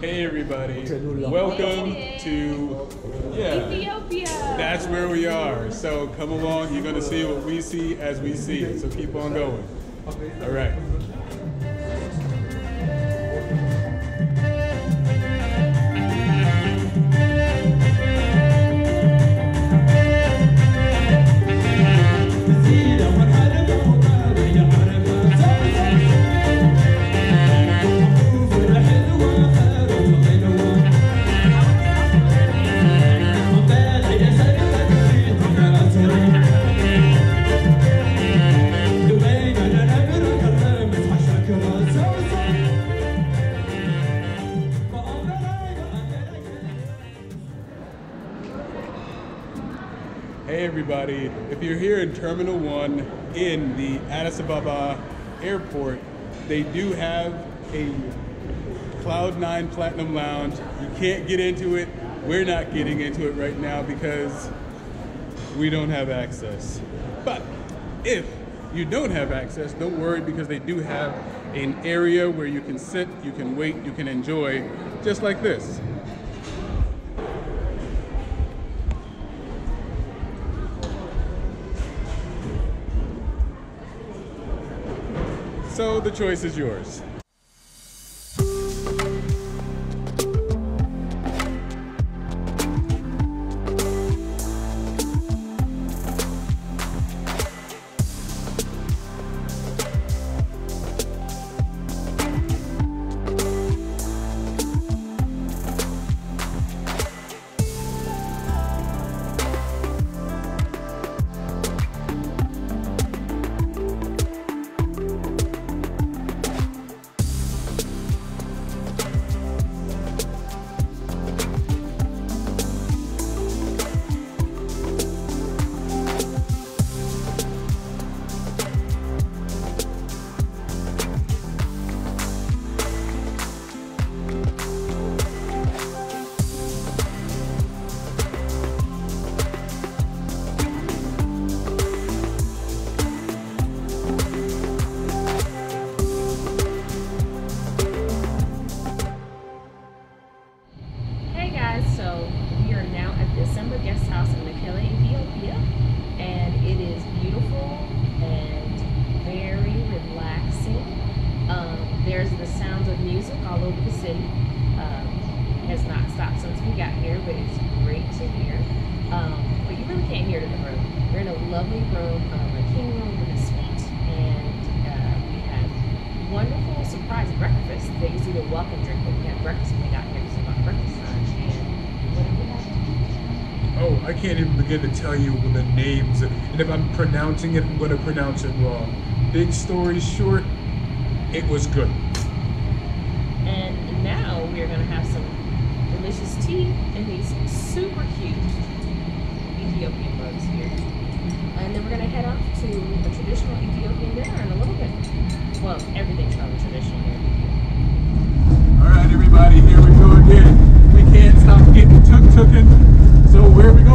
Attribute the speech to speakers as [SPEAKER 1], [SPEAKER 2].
[SPEAKER 1] Hey everybody, welcome to yeah.
[SPEAKER 2] Ethiopia.
[SPEAKER 1] That's where we are. So come along, you're gonna see what we see as we see it. So keep on going. All right. Hey everybody, if you're here in Terminal 1 in the Addis Ababa airport, they do have a Cloud9 Platinum Lounge. You can't get into it. We're not getting into it right now because we don't have access. But if you don't have access, don't worry because they do have an area where you can sit, you can wait, you can enjoy, just like this. So the choice is yours.
[SPEAKER 2] Over the city. Um, has not stopped since we got here, but it's great to hear. Um, but you really can't hear the room. We're in a lovely room, um, a king room with a suite, and uh, we had wonderful surprise breakfast. They used to a welcome drink, but we had breakfast when we got here. So about breakfast lunch and what did we have?
[SPEAKER 1] Oh, I can't even begin to tell you the names. And if I'm pronouncing it, I'm going to pronounce it wrong. Big story short, it was good.
[SPEAKER 2] And now we are going to have some delicious tea and these super cute Ethiopian bugs here. And then we're going to head off to a traditional Ethiopian dinner in a little bit. Well, everything's probably traditional here.
[SPEAKER 1] All right, everybody, here we go again. We can't stop getting tuk tukin. So where are we